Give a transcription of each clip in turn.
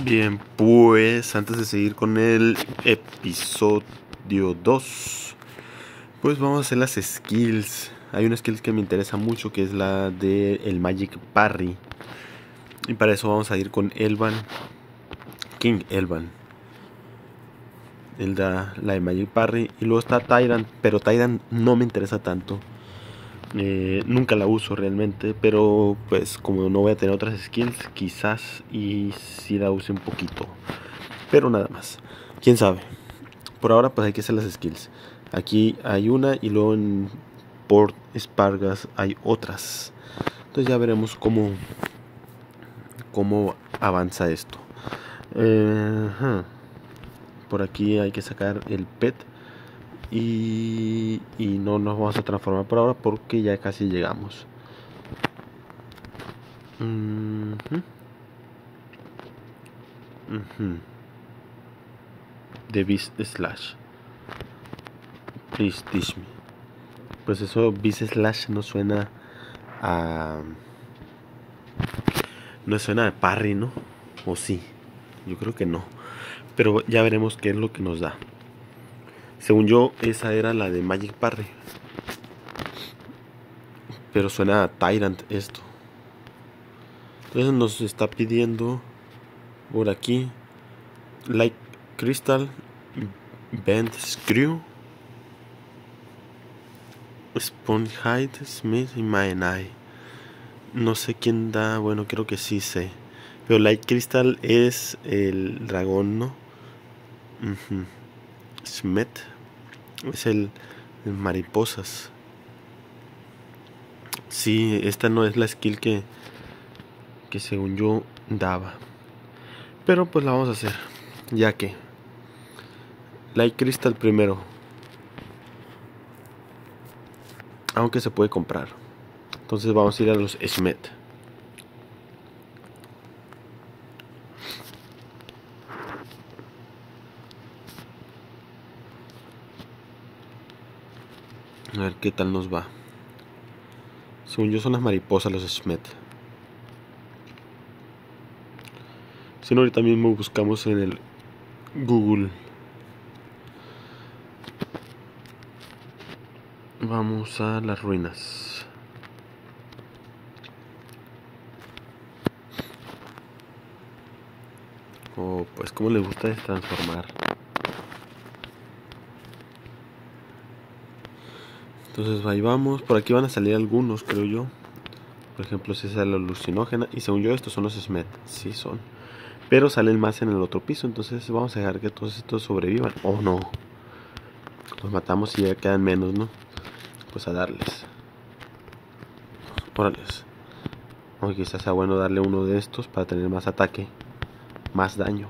Bien, pues antes de seguir con el episodio 2, pues vamos a hacer las skills. Hay una skill que me interesa mucho que es la de el Magic Parry. Y para eso vamos a ir con Elvan, King Elvan. Él da la de Magic Parry. Y luego está Tyrant, pero Tyrant no me interesa tanto. Eh, nunca la uso realmente, pero pues como no voy a tener otras skills, quizás y si la use un poquito. Pero nada más. Quién sabe. Por ahora pues hay que hacer las skills. Aquí hay una y luego en Port Espargas hay otras. Entonces ya veremos cómo cómo avanza esto. Eh, Por aquí hay que sacar el pet y, y no nos vamos a transformar por ahora porque ya casi llegamos. Uh The Beast Slash. Please teach me. Pues eso, Beast Slash no suena a. No suena a parry, ¿no? O sí. Yo creo que no. Pero ya veremos qué es lo que nos da. Según yo, esa era la de Magic Parry. Pero suena a Tyrant esto. Entonces nos está pidiendo por aquí Light Crystal, Bend Screw, Hide, Smith y Eye. No sé quién da, bueno, creo que sí sé. Pero Light Crystal es el dragón, ¿no? Smith es el, mariposas. Sí, esta no es la skill que, que según yo daba. Pero pues la vamos a hacer. Ya que. Light Crystal primero. Aunque se puede comprar. Entonces vamos a ir a los Smet. A ver qué tal nos va. Según yo son las mariposas los Smet. Si no, ahorita mismo buscamos en el Google. Vamos a las ruinas. Oh, pues como le gusta transformar. Entonces ahí vamos. Por aquí van a salir algunos, creo yo. Por ejemplo, si es la alucinógena. Y según yo, estos son los Smet. Sí son. Pero salen más en el otro piso. Entonces vamos a dejar que todos estos sobrevivan. Oh no. Los matamos y ya quedan menos, ¿no? Pues a darles. Órales. O quizás sea bueno darle uno de estos para tener más ataque. Más daño.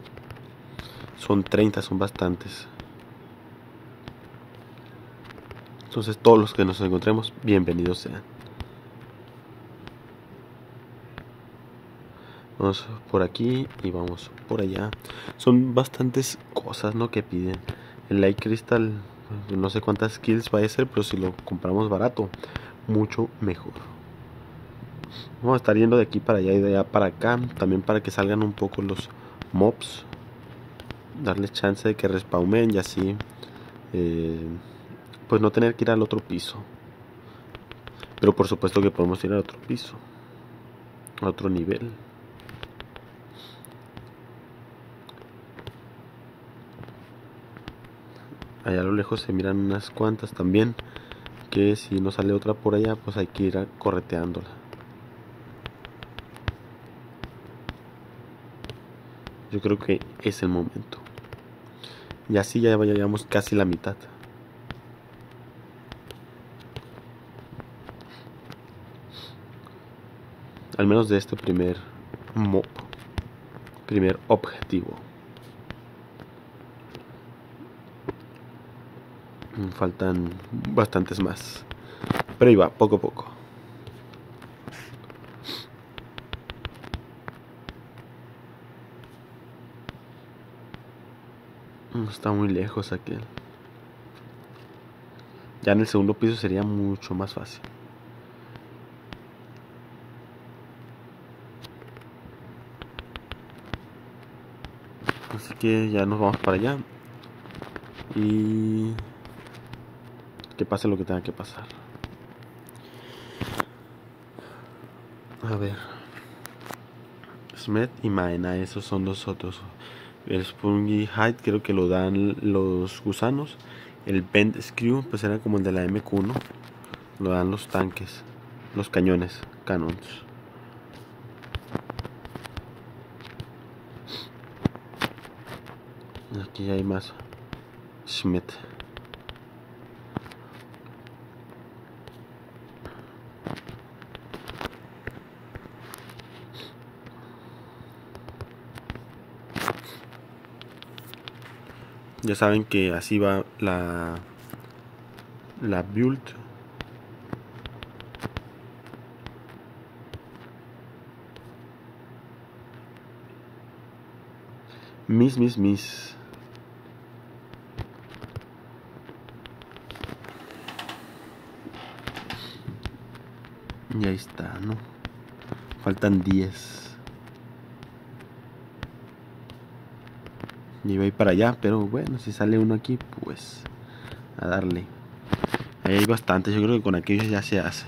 Son 30, son bastantes. Entonces todos los que nos encontremos, bienvenidos sean. Vamos por aquí y vamos por allá. Son bastantes cosas ¿no? que piden. El Light Crystal, no sé cuántas kills va a ser, pero si lo compramos barato, mucho mejor. Vamos a estar yendo de aquí para allá y de allá para acá. También para que salgan un poco los mobs. Darles chance de que respawnen y así. Eh, pues no tener que ir al otro piso. Pero por supuesto que podemos ir al otro piso, a otro nivel. Allá a lo lejos se miran unas cuantas también, que si no sale otra por allá, pues hay que ir correteándola. Yo creo que es el momento. Y así ya vayamos casi la mitad. Al menos de este primer primer objetivo. Faltan bastantes más, pero iba poco a poco. Está muy lejos aquel. Ya en el segundo piso sería mucho más fácil. Así que ya nos vamos para allá. Y que pase lo que tenga que pasar. A ver. Smith y Maena, esos son los otros. El Spungy Height creo que lo dan los gusanos. El Bend Screw pues era como el de la MQ1. Lo dan los tanques, los cañones, canons. Aquí hay más Schmidt. Ya saben que así va la la build. Mis, mis, mis. Y ahí está, ¿no? Faltan 10. Y iba a ir para allá, pero bueno, si sale uno aquí, pues a darle. Ahí hay bastantes, yo creo que con aquellos ya se hace.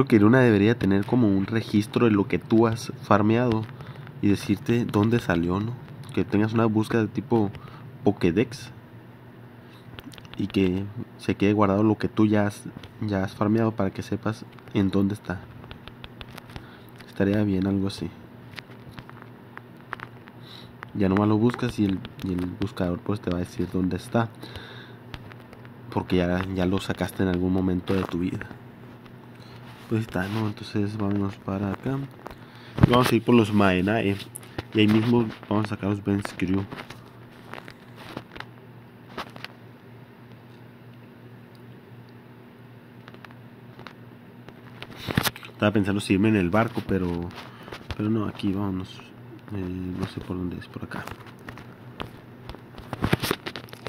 Creo que Iruna debería tener como un registro de lo que tú has farmeado y decirte dónde salió, ¿no? Que tengas una búsqueda de tipo Pokédex y que se quede guardado lo que tú ya has, ya has farmeado para que sepas en dónde está. Estaría bien algo así. Ya nomás lo buscas y el, y el buscador pues te va a decir dónde está. Porque ya, ya lo sacaste en algún momento de tu vida pues está, ¿no? Entonces vámonos para acá. vamos a ir por los Maenae. Y ahí mismo vamos a sacar los Ben. Estaba pensando si irme en el barco, pero pero no, aquí vamos. Eh, no sé por dónde es, por acá.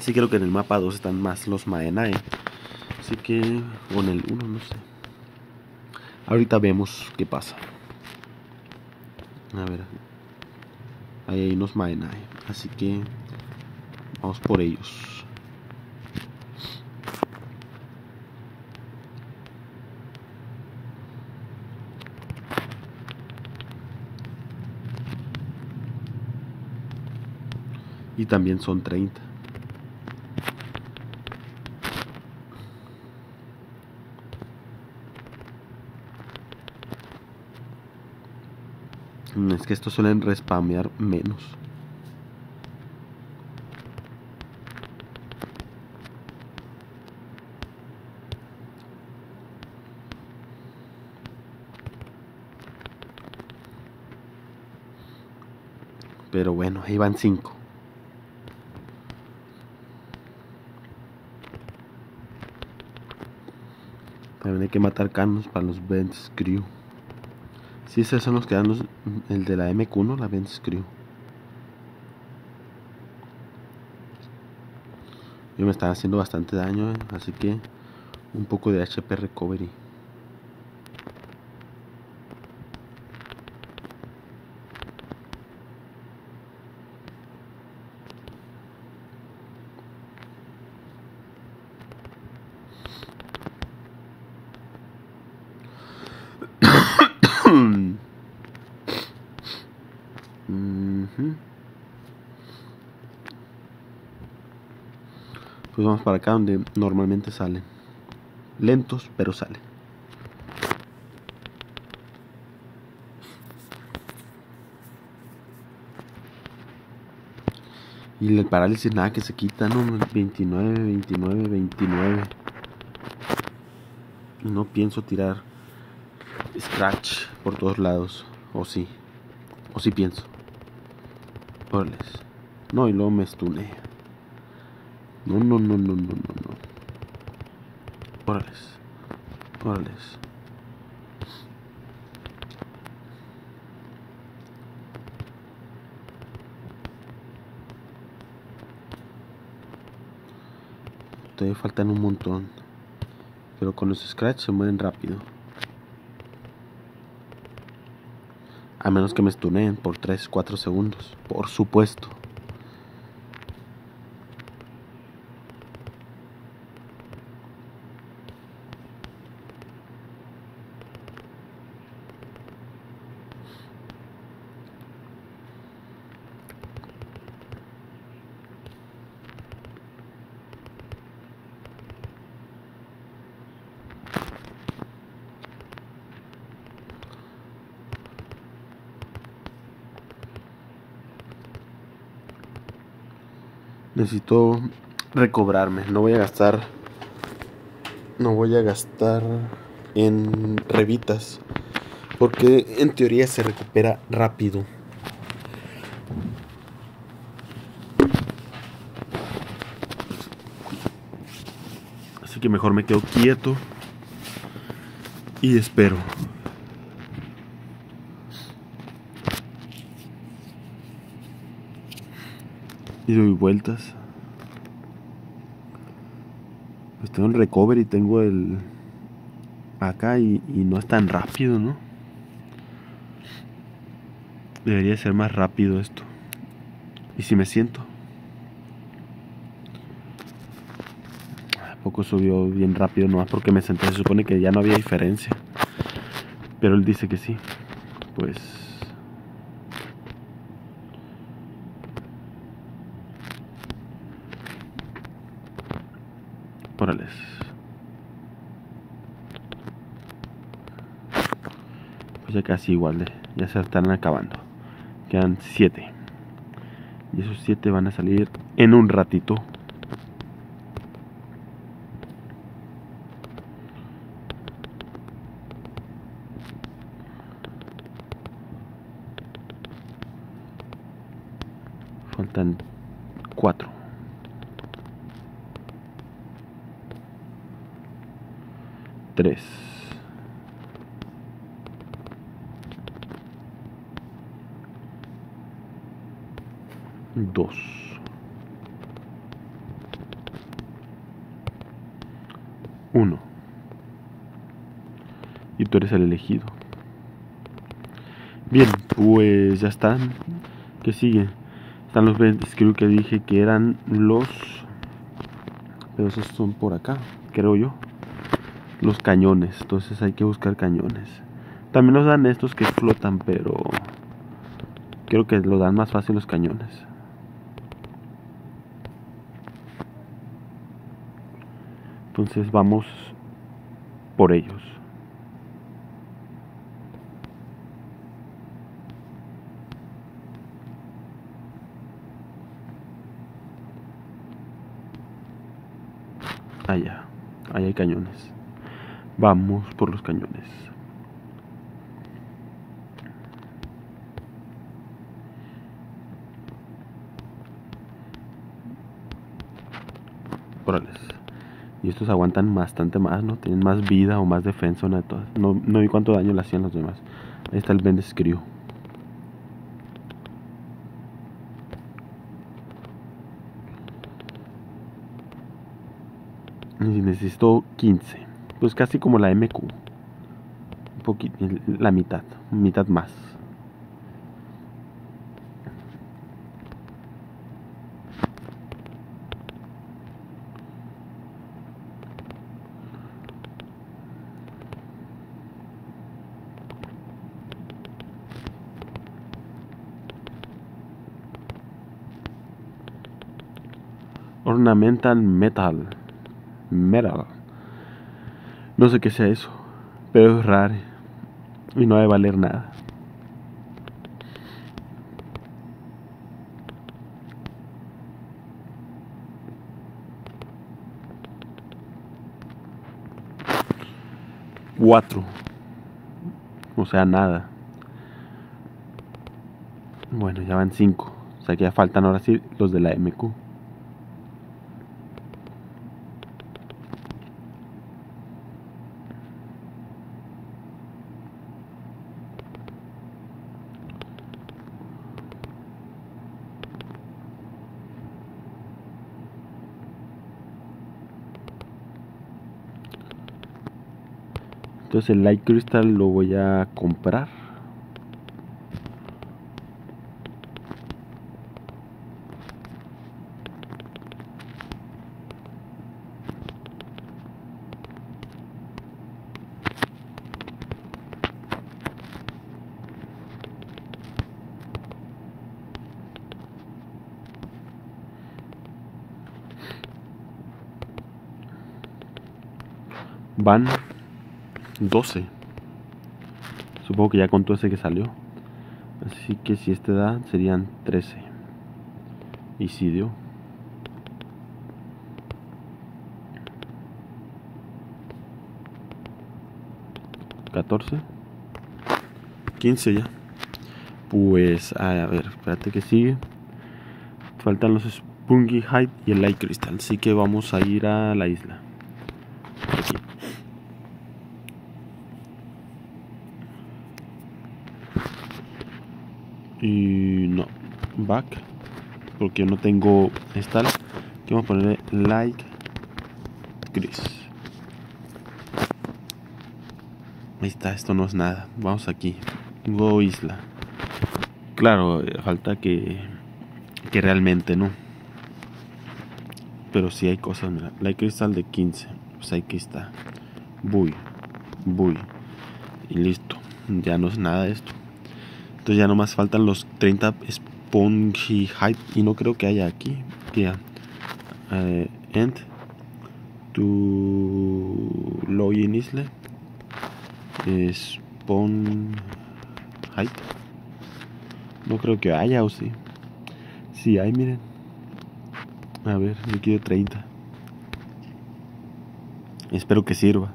Sí creo que en el mapa 2 están más los Maenae. Así que, o en el 1, no sé. Ahorita vemos qué pasa. A ver. Ahí hay unos Maenai. Así que vamos por ellos. Y también son 30. Es que estos suelen respamear menos. Pero bueno, ahí van cinco. También hay que matar canos para los Benz Crew. Sí, esos son los que el de la MQ1, la Benz Crew. Yo me estaba haciendo bastante daño, eh, así que un poco de HP Recovery. Pues vamos para acá donde normalmente salen. Lentos, pero salen. Y el parálisis nada que se quita, ¿no? 29, 29, 29. Y no pienso tirar scratch por todos lados. O sí. O sí pienso. No, y luego me estunea. No, no, no, no, no, no, no. Órales. Órales. Todavía faltan un montón. Pero con los scratch se mueren rápido. A menos que me stuneen por 3-4 segundos. Por supuesto. Necesito recobrarme. No voy a gastar. No voy a gastar en revitas. Porque en teoría se recupera rápido. Así que mejor me quedo quieto. Y espero. y doy vueltas. Pues tengo el recover y tengo el acá y, no es tan rápido, ¿no? Debería ser más rápido esto. Y si me siento. Poco subió bien rápido nomás porque me senté. Se supone que ya no había diferencia. Pero él dice que sí. Pues Pues ya casi igual, de, ya se están acabando. Quedan 7. Y esos 7 van a salir en un ratito. Faltan 4. 3 2 1 y tú eres el elegido bien pues ya están ¿qué sigue? están los 20 creo que dije que eran los pero esos son por acá creo yo los cañones. Entonces hay que buscar cañones. También nos dan estos que flotan, pero creo que lo dan más fácil los cañones. Entonces vamos por ellos. Allá, allá hay cañones. Vamos por los cañones. Órales. Y estos aguantan bastante más, ¿no? Tienen más vida o más defensa, una de todas. No, no vi cuánto daño le hacían los demás. Ahí está el Bendescrew. Y necesito 15 pues casi como la MQ. Un poquito, la mitad, mitad más. Ornamental metal. Metal. No sé qué sea eso, pero es raro y no debe valer nada. Cuatro. O sea, nada. Bueno, ya van cinco. O sea que ya faltan ahora sí los de la MQ. Entonces el Light Crystal lo voy a comprar. 12. Supongo que ya contó ese que salió. Así que si este da, serían 13. Y si dio. 14 15 ya. Pues a ver, espérate que sigue. Faltan los Spunky Height y el Light Crystal. Así que vamos a ir a la isla. Y no. Back porque no tengo install que vamos a ponerle like gris. Ahí está esto no es nada. Vamos aquí. Go isla. Claro falta que que realmente no pero si hay cosas mira. Like crystal de 15 pues ahí que está. Buy buy. Y listo. Ya no es nada esto entonces ya nomás faltan los 30 Spongy Height y no creo que haya aquí. Yeah. Uh, end to login isle. Spawn Height. No creo que haya o sí. Sí hay, miren. A ver, yo quiero 30. Espero que sirva.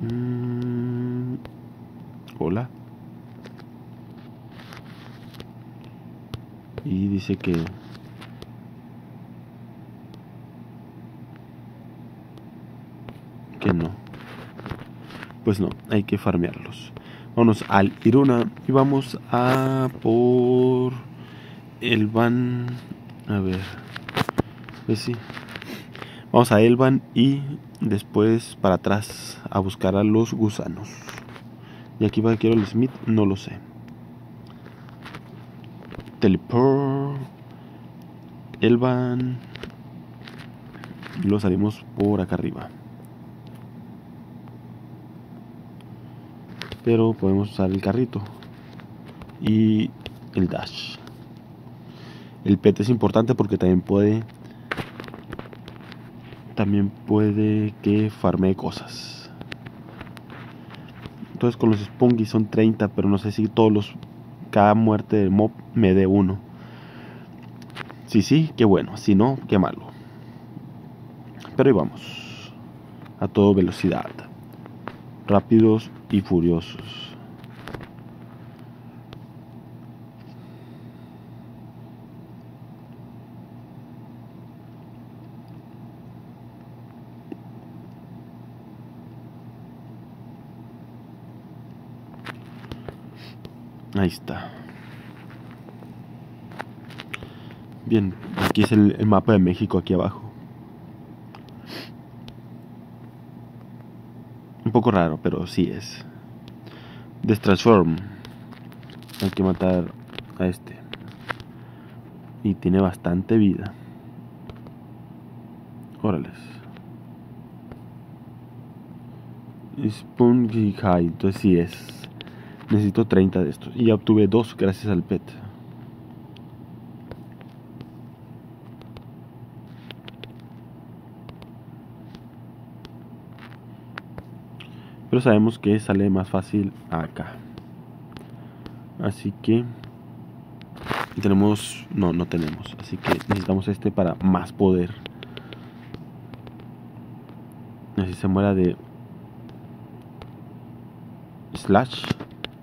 Mm, hola. Y dice que que no. Pues no, hay que farmearlos. Vamos al Iruna y vamos a por el van. A ver. Pues sí. Vamos a Elvan y después para atrás a buscar a los gusanos. Y aquí va quiero el Smith, no lo sé. Teleport. Elvan. Y lo salimos por acá arriba. Pero podemos usar el carrito. Y el dash. El pet es importante porque también puede. También puede que farme cosas. Entonces con los Spunky son 30, pero no sé si todos los cada muerte de mob me dé uno. Si sí, qué bueno. Si no, qué malo. Pero ahí vamos. A toda velocidad. Rápidos y furiosos. Ahí está. Bien, aquí es el, mapa de México aquí abajo. Un poco raro, pero sí es. Destransform. Hay que matar a este. Y tiene bastante vida. Órales. Spunky High, entonces sí es. Necesito 30 de estos. Y ya obtuve dos gracias al PET. Pero sabemos que sale más fácil acá. Así que tenemos no no tenemos así que necesitamos este para más poder así se muera de slash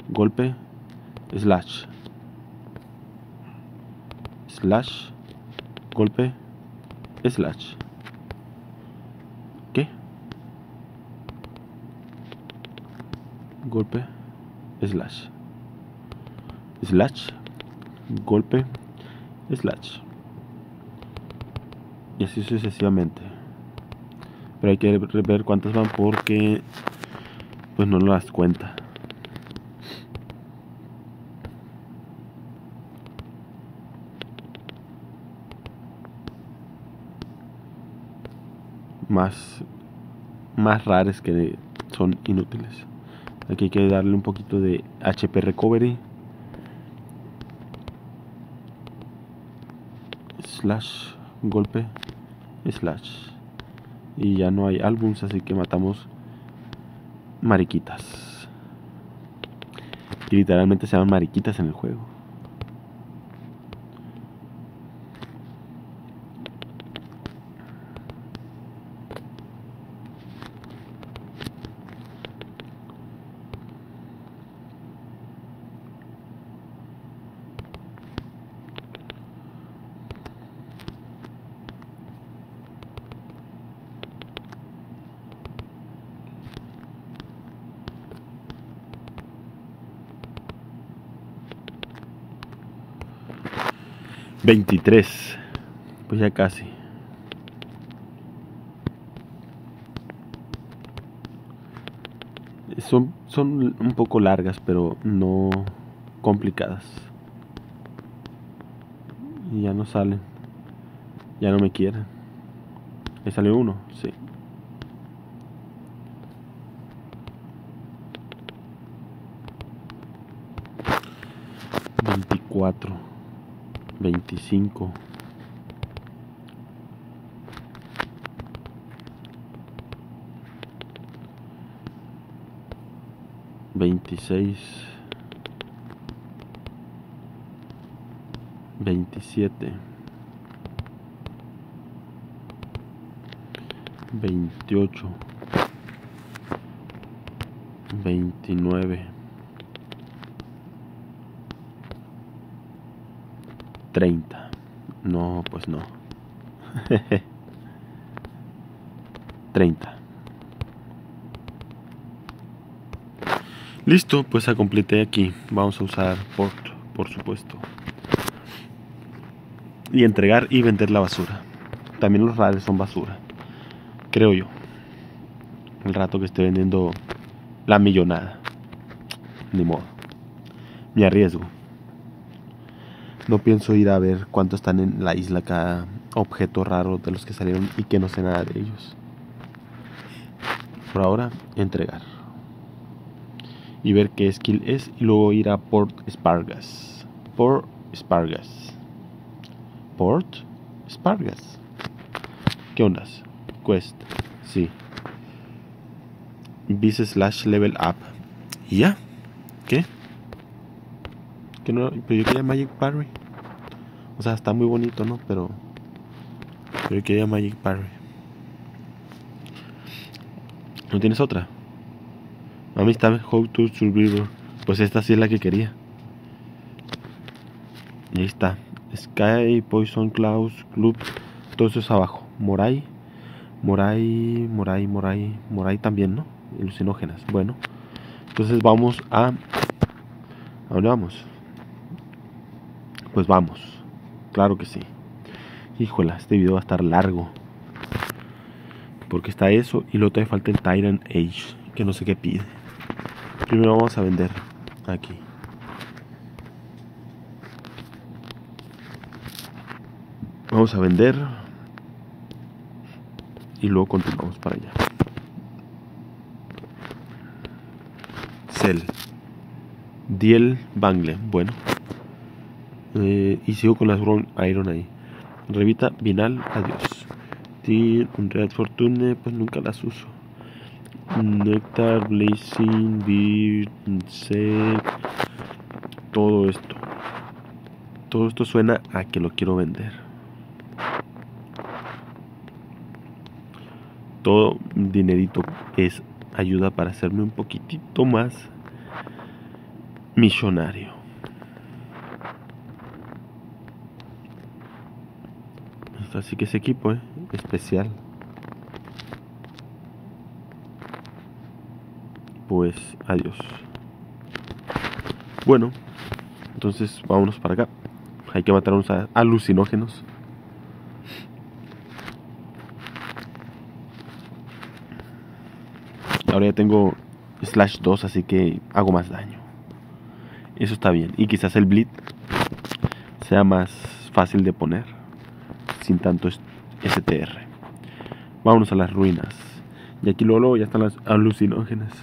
golpe, slash, slash, golpe, slash. ¿Qué? Golpe, slash, slash, golpe, slash. Y así sucesivamente. Pero hay que ver cuántas van porque pues no las cuenta. Más más que son inútiles. Aquí hay que darle un poquito de HP Recovery. Slash, golpe, slash. Y ya no hay álbums, así que matamos mariquitas. Y literalmente se llaman mariquitas en el juego. 23. Pues ya casi. Son, son un poco largas, pero no complicadas. Y ya no salen. Ya no me quieren. ¿Me salió uno? Sí. Veinticuatro. 25 26 27 28 29 30. No, pues no. 30. Listo, pues a completé aquí. Vamos a usar port, por supuesto. Y entregar y vender la basura. También los rades son basura. Creo yo. El rato que esté vendiendo la millonada. Ni modo. Me arriesgo. No pienso ir a ver cuánto están en la isla cada objeto raro de los que salieron y que no sé nada de ellos. Por ahora, entregar. Y ver qué skill es y luego ir a Port Spargas. Port Spargas. Port Spargas. ¿Qué ondas? Quest. Sí. Bis slash level up. ¿Y ya? ¿Qué? Que no, pero yo quería Magic Parry. O sea, está muy bonito, ¿no? Pero. Pero quería Magic Parry. ¿No tienes otra? A mí está How to Survivor. Pues esta sí es la que quería. Y ahí está. Sky, Poison Clouds, Club. Todo eso es abajo. Moray. Moray, Moray, Moray. Moray también, ¿no? Alucinógenas. Bueno. Entonces vamos a... ¿A dónde vamos? Pues vamos. Claro que sí. Híjola, este video va a estar largo. Porque está eso y luego todavía falta el Tyrant Age, que no sé qué pide. Primero vamos a vender aquí. Vamos a vender y luego continuamos para allá. Cell. Diel Bangle. Bueno, eh, y sigo con las Brown Iron ahí. Revita Vinal, adiós. un Red Fortune, pues nunca las uso. Nectar, Blazing, Beard, todo esto. Todo esto suena a que lo quiero vender. Todo dinerito es ayuda para hacerme un poquitito más millonario. Así que ese equipo es especial. Pues adiós. Bueno, entonces vámonos para acá. Hay que matar unos alucinógenos. ahora ya tengo slash 2, así que hago más daño. Eso está bien. Y quizás el bleed sea más fácil de poner sin tanto STR. Vámonos a las ruinas. Y aquí luego ya están las alucinógenas.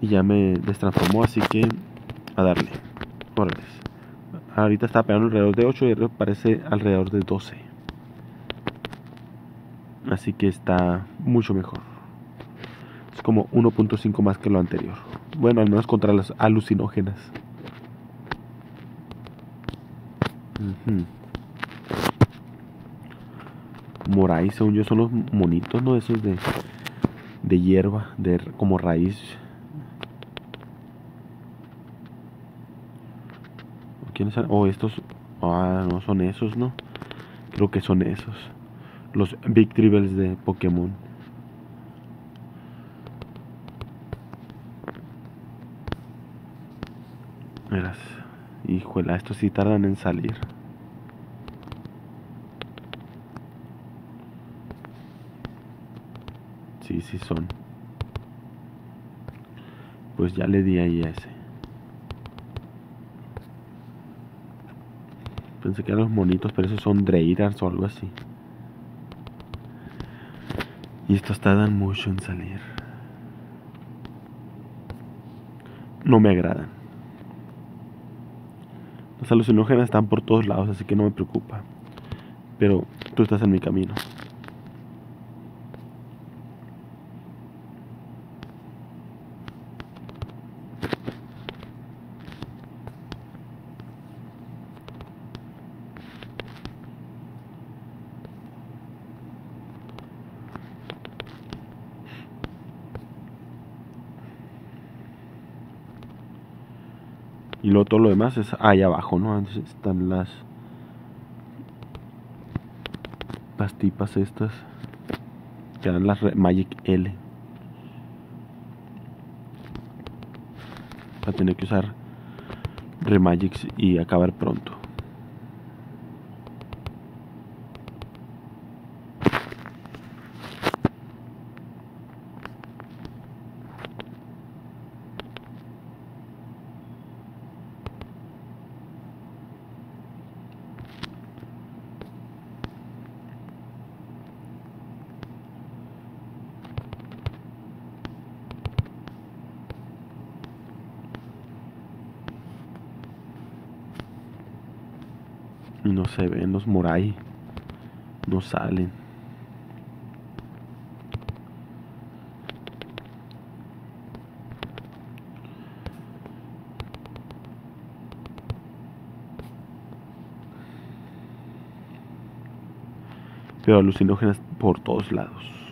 Y ya me destransformó, así que a darle. Órale. Ahorita está pegando alrededor de 8 y parece alrededor de 12. Así que está mucho mejor. Es como 1.5 más que lo anterior. Bueno, al menos contra las alucinógenas. Moray, según yo, son los monitos, ¿no? Esos de, de hierba, de como raíz. ¿Quiénes son? Oh, estos. Ah, no son esos, ¿no? Creo que son esos. Los Big Tribbles de Pokémon. Verás. Híjole, estos sí tardan en salir. Sí, sí son. Pues ya le di ahí a ese. Pensé que eran los monitos, pero esos son Dreidars o algo así. Y estos tardan mucho en salir. No me agradan. Las alucinógenas están por todos lados, así que no me preocupa. Pero tú estás en mi camino. Y luego todo lo demás es ahí abajo, ¿no? Están las las tipas estas que dan las Magic L. Va a tener que usar Remagics y acabar pronto. Y no se ven los Moray. No salen. Pero alucinógenas por todos lados.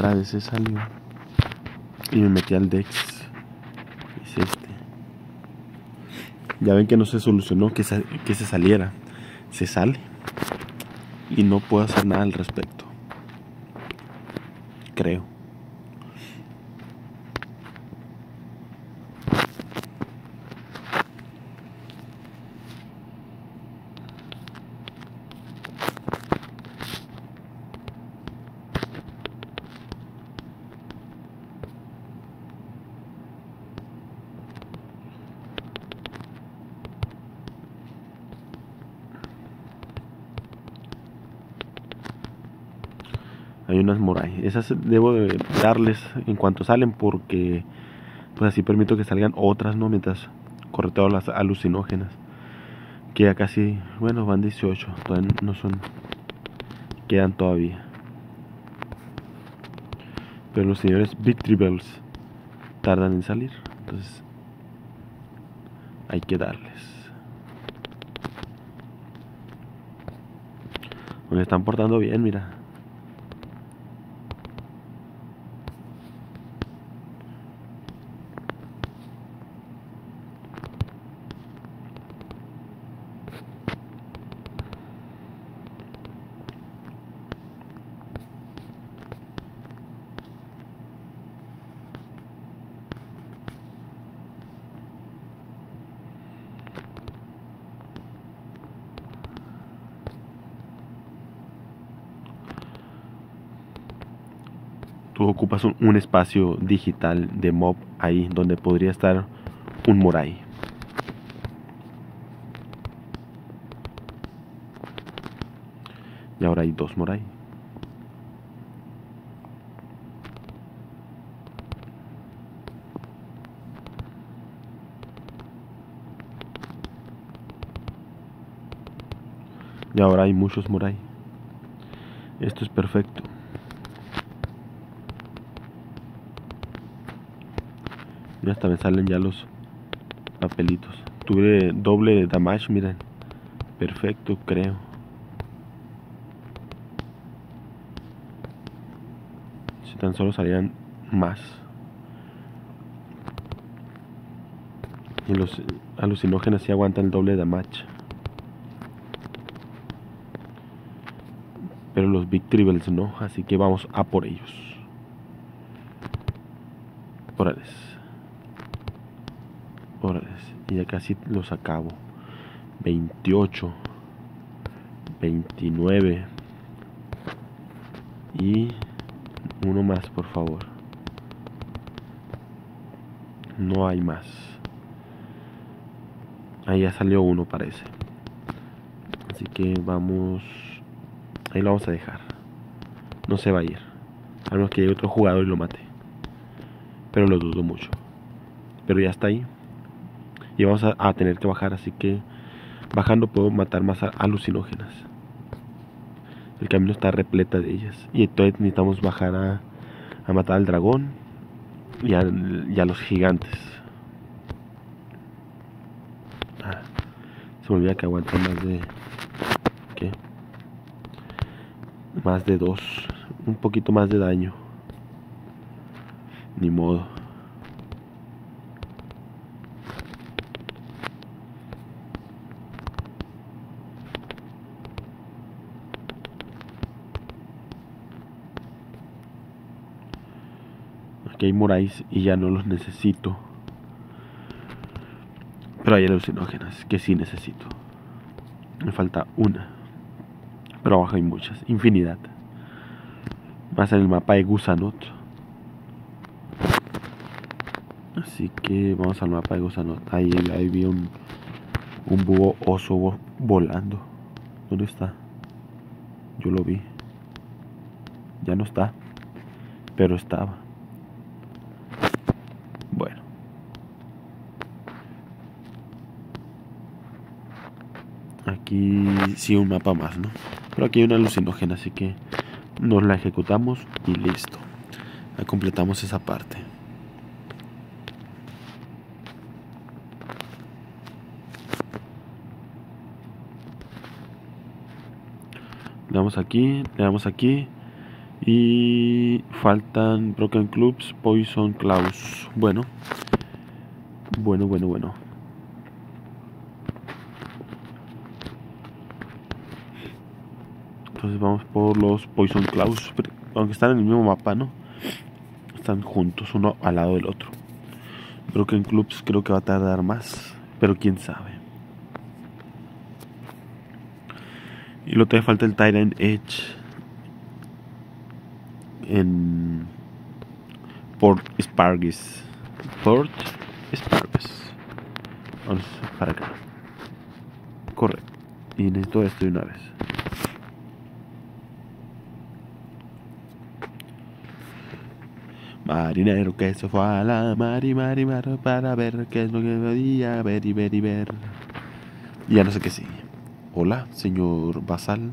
Otra vez se salió. Y me metí al Dex. Es este. Ya ven que no se solucionó que, que se saliera. Se sale. Y no puedo hacer nada al respecto. Creo. hay unas Moray. Esas debo de darles en cuanto salen porque pues así permito que salgan otras, ¿no? Mientras correteo las alucinógenas. Que ya casi, bueno, van 18, todavía no son, quedan todavía. Pero los señores Victory Bells tardan en salir, entonces hay que darles. Me están portando bien, mira. Un, un espacio digital de mob ahí donde podría estar un Morai. Y ahora hay dos Morai. Y ahora hay muchos Morai. Esto es perfecto. Y hasta me salen ya los papelitos. Tuve doble damage, miren. Perfecto, creo. Si tan solo salían más. Y los alucinógenos sí aguantan el doble damage. Pero los Big Tribbles no, así que vamos a por ellos. Órales. Órales. Y ya casi los acabo. 28. 29. Y uno más, por favor. No hay más. Ahí ya salió uno, parece. Así que vamos Ahí lo vamos a dejar. No se va a ir. A menos que haya otro jugador y lo mate. Pero lo dudo mucho. Pero ya está ahí. Y vamos a, tener que bajar. Así que bajando puedo matar más alucinógenas. El camino está repleta de ellas. Y entonces necesitamos bajar a, a matar al dragón y a, los gigantes. Ah, se me olvida que aguantan más de... ¿Qué? más de dos, un poquito más de daño. Ni modo. Moráis y ya no los necesito. Pero hay alucinógenas que sí necesito. Me falta una. Pero abajo hay muchas, infinidad. Más en el mapa de Gusanot. Así que vamos al mapa de Gusanot. Ahí, ahí vi un, un búho oso volando. ¿Dónde está? Yo lo vi. Ya no está. Pero estaba. Bueno. Aquí sí un mapa más, ¿no? Pero aquí hay una alucinógena, así que nos la ejecutamos y listo. Ya completamos esa parte. Le damos aquí, le damos aquí. Y faltan Broken Clubs, Poison Klaus. Bueno, bueno, bueno, bueno. Entonces vamos por los Poison Claws, aunque están en el mismo mapa, ¿no? Están juntos, uno al lado del otro. Broken Clubs creo que va a tardar más, pero quién sabe. Y lo que falta el Tyrant Edge en Port Spargis. Port Spargis. Vamos para acá. Corre. Y necesito esto de una vez. Marinero que se fue a la mar y mar y mar para ver qué es lo que podía ver y ver y ver. ya no sé qué sí. Hola, señor Basal.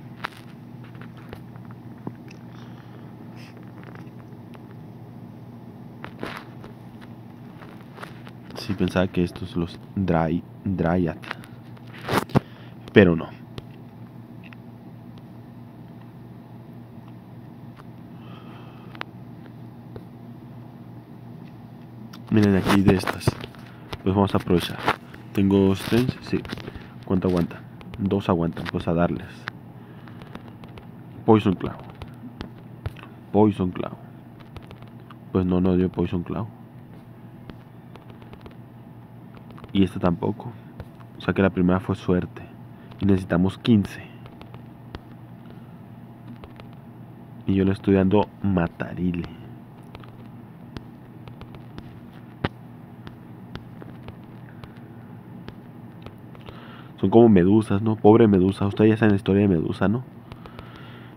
Sí, pensaba que estos los Dry, Dryad. Pero no. Miren aquí de estas. Pues vamos a aprovechar. Tengo strength, sí. ¿Cuánto aguanta? Dos aguantan, pues a darles. Poison Cloud. Poison Cloud. Pues no, no dio Poison Cloud. Y esta tampoco. O sea que la primera fue suerte. Y necesitamos 15. Y yo le estoy dando Matarile. Como medusas, ¿no? Pobre medusa. Ustedes ya saben la historia de Medusa, ¿no?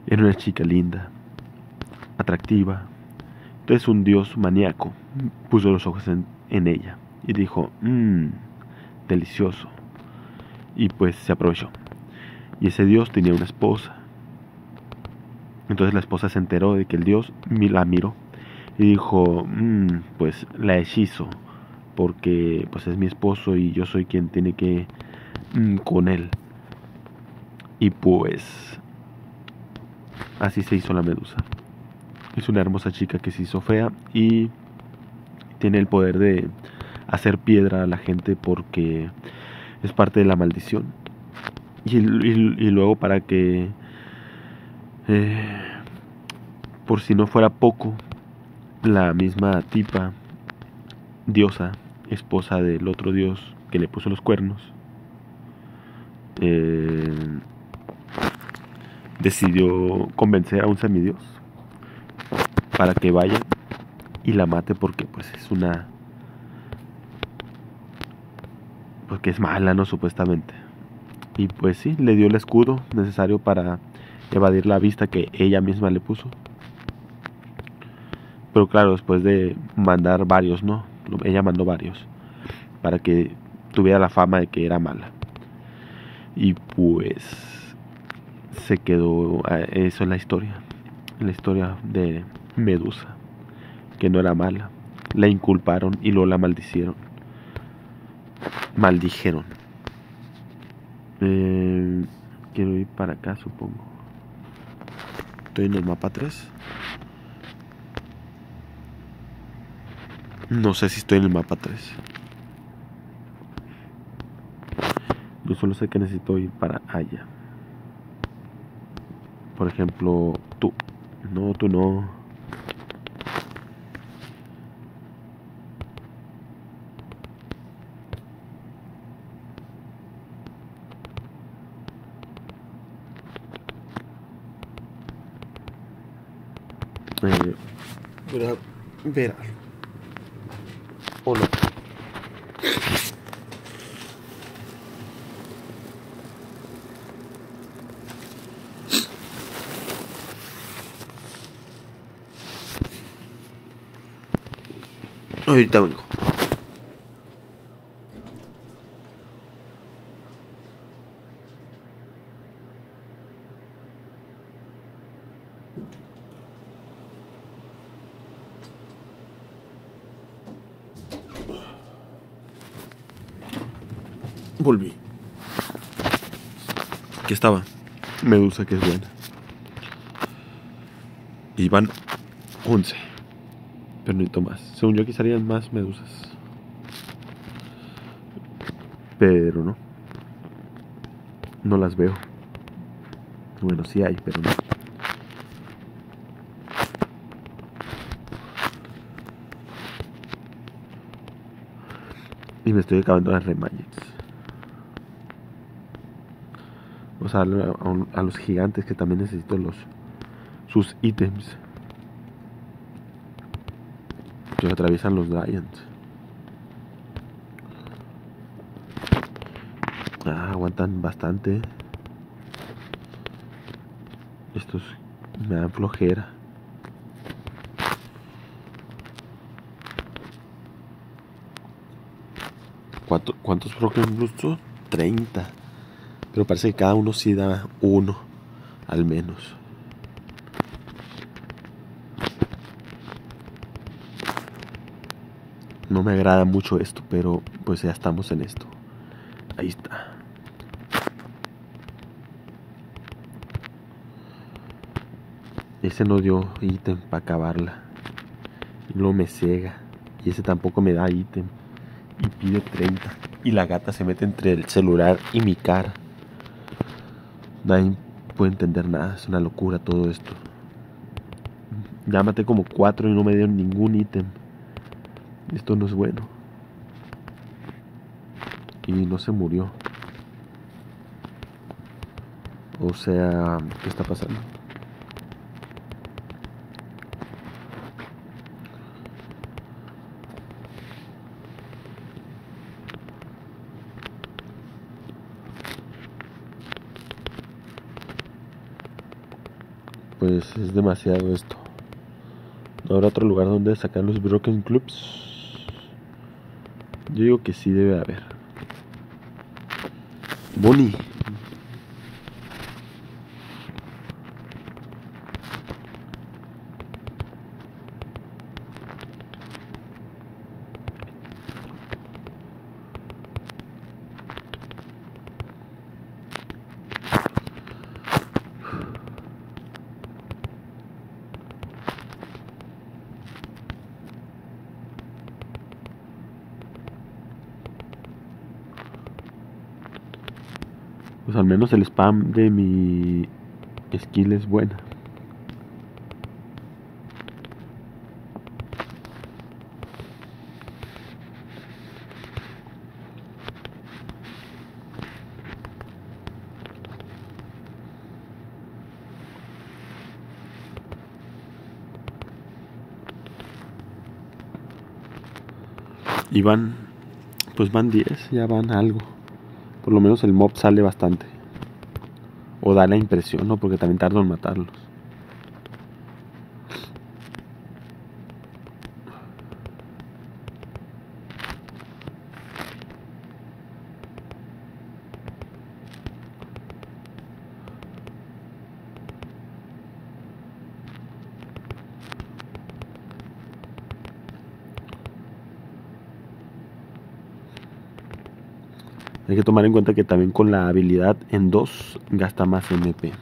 Era una chica linda, atractiva. Entonces un dios maníaco puso los ojos en, ella y dijo, mmm, delicioso. Y pues se aprovechó. Y ese dios tenía una esposa. Entonces la esposa se enteró de que el dios la miró y dijo, mmm, pues la hechizo, porque pues es mi esposo y yo soy quien tiene que con él. Y pues así se hizo la medusa. Es una hermosa chica que se hizo fea y tiene el poder de hacer piedra a la gente porque es parte de la maldición. Y, y, luego para que, eh, por si no fuera poco, la misma tipa, diosa, esposa del otro dios que le puso los cuernos, eh, decidió convencer a un semidios para que vaya y la mate porque pues es una porque es mala, ¿no? Supuestamente. Y pues sí, le dio el escudo necesario para evadir la vista que ella misma le puso. Pero claro, después de mandar varios, ¿no? Ella mandó varios para que tuviera la fama de que era mala. Y pues se quedó, eso es la historia, la historia de Medusa, que no era mala. La inculparon y luego la maldicieron maldijeron. Eh, quiero ir para acá, supongo. Estoy en el mapa 3. No sé si estoy en el mapa 3. Yo solo sé que necesito ir para allá. Por ejemplo, tú. No, tú no. eh, ver Volví. Que estaba. Medusa que es buena. Y van 11. Más. Según yo aquí salían más medusas. Pero no. No las veo. Bueno, sí hay, pero no. Y me estoy acabando las remagics. O sea, a, los gigantes que también necesito los sus ítems. Que atraviesan los Giants. Ah, aguantan bastante. Estos me dan flojera. ¿Cuántos, Broken son? 30. Pero parece que cada uno sí da uno, al menos. No me agrada mucho esto, pero pues ya estamos en esto. Ahí está. Ese no dio ítem para acabarla. Y luego me ciega. Y ese tampoco me da ítem. Y pide 30. Y la gata se mete entre el celular y mi cara. Nadie puede entender nada, es una locura todo esto. Ya maté como cuatro y no me dieron ningún ítem esto no es bueno. Y no se murió. O sea, ¿qué está pasando? Pues es demasiado esto. ¿No habrá otro lugar donde sacar los Broken Clubs? Yo digo que sí debe haber. Bonnie. Pues al menos el spam de mi skill es buena. Y van, pues van 10, ya van algo. Por lo menos el mob sale bastante. O da la impresión, ¿no? Porque también tardo en matarlos. Hay que tomar en cuenta que también con la habilidad en 2 gasta más MP.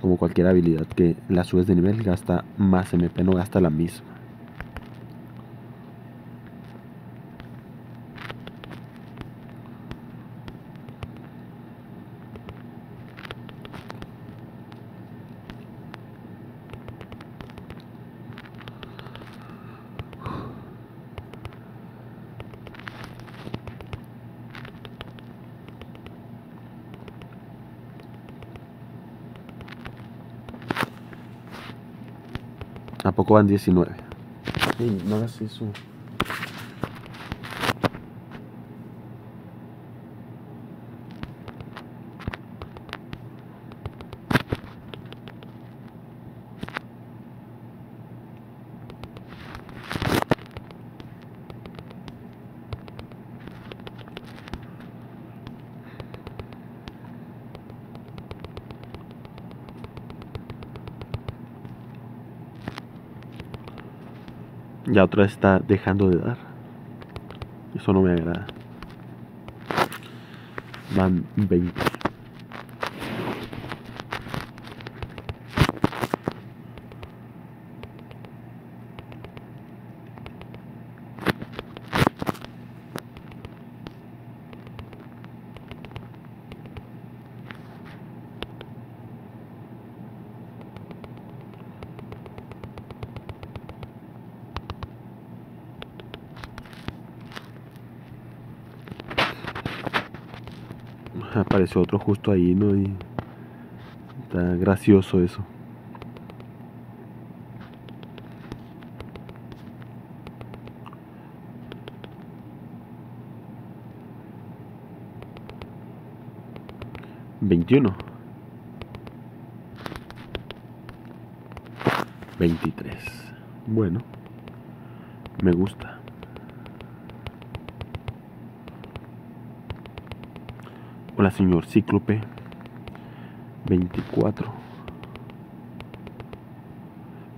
Como cualquier habilidad que la subes de nivel gasta más MP, no gasta la misma. ¿A poco van 19? Sí, no hagas eso. Ya otra está dejando de dar. Eso no me agrada. Van 20. Apareció otro justo ahí, ¿no? Y está gracioso eso. Veintiuno. Veintitrés. Bueno, me gusta. Hola, señor Cíclope. 24.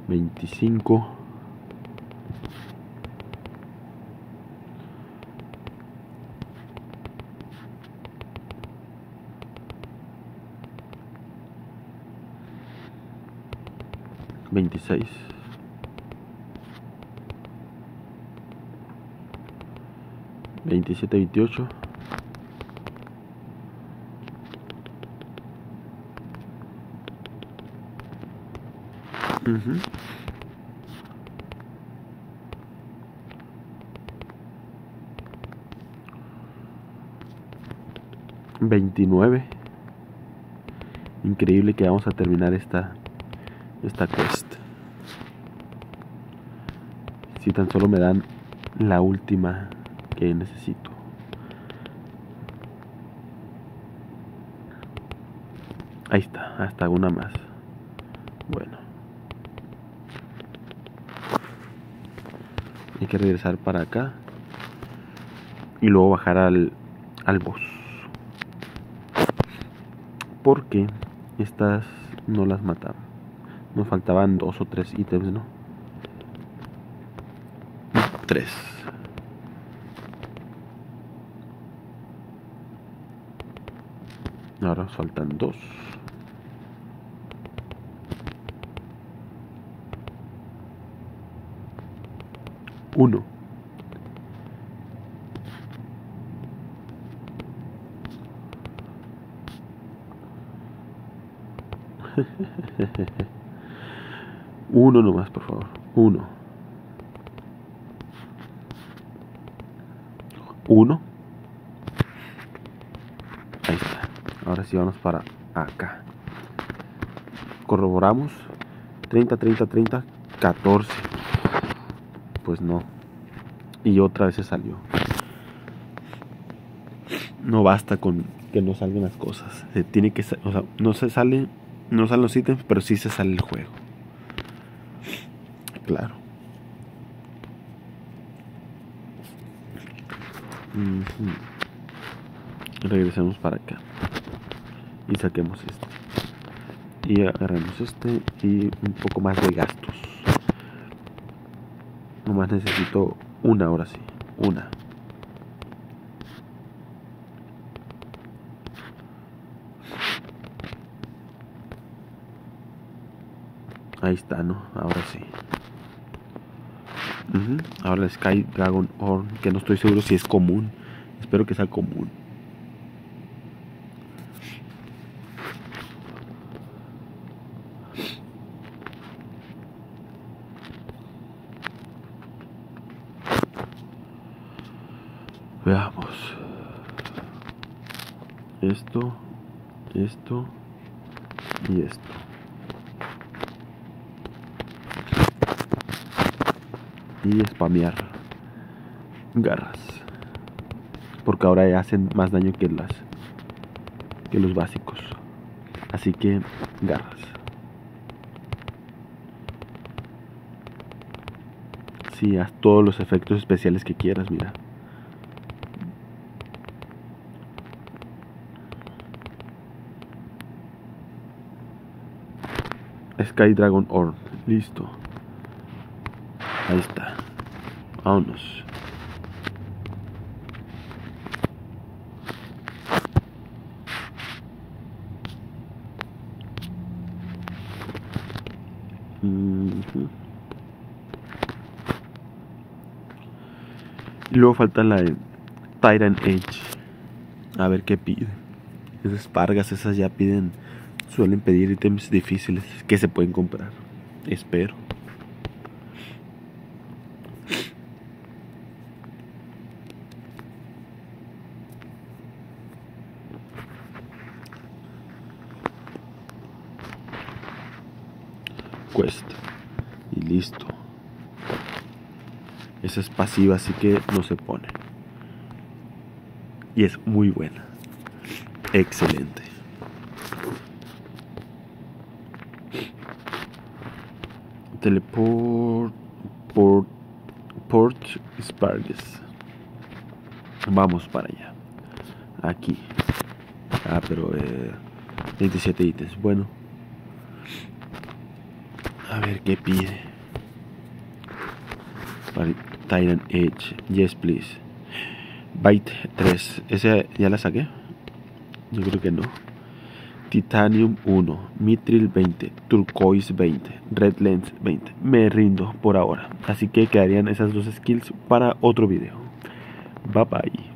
25. Veintiséis. Veintisiete, veintiocho. Uh 29 Increíble que vamos a terminar esta esta quest. Si tan solo me dan la última que necesito. Ahí está, hasta una más. Bueno. Hay que regresar para acá. Y luego bajar al, al boss. Porque estas no las mataba. Nos faltaban dos o tres ítems, ¿no? Tres. Ahora faltan dos. Uno. Uno nomás, por favor. Uno. Uno. Ahí está. Ahora sí vamos para acá. Corroboramos. 30, 30, 30, 14. Pues no. Y otra vez se salió. No basta con que no salgan las cosas. Tiene que, o sea, no se sale, no salen los ítems, pero sí se sale el juego. Claro. Regresemos para acá. Y saquemos este. Y agarremos este y un poco más de gastos. Nomás necesito una ahora sí. Una. Ahí está, ¿no? Ahora sí. Ahora el Sky Dragon Horn, que no estoy seguro si es común. Espero que sea común. Veamos. Esto, esto y esto. y spamear garras. Porque ahora hacen más daño que las que los básicos. Así que garras. Si haz todos los efectos especiales que quieras, mira. Sky Dragon Orb, listo. Ahí está. Vámonos. Y luego falta la de Tyrant Edge. A ver qué pide. Esas pargas, esas ya piden. Suelen pedir ítems difíciles que se pueden comprar. Espero. Quest. Y listo. Esa es pasiva, así que no se pone. Y es muy buena. Excelente. Teleport. Port. Port Spargus. Vamos para allá. Aquí. Ah, pero eh, 27 ítems. Bueno. A ver qué pide. Tyrant Edge. Yes, please. Byte 3. ¿Ese ya la saqué? Yo creo que no. Titanium 1. Mitril 20. Turquoise 20. Red Lens 20. Me rindo por ahora. Así que quedarían esas dos skills para otro video. Bye bye.